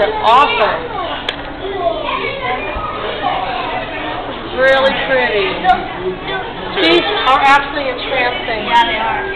are awesome. Really pretty. These are absolutely entrancing. Yeah, they are.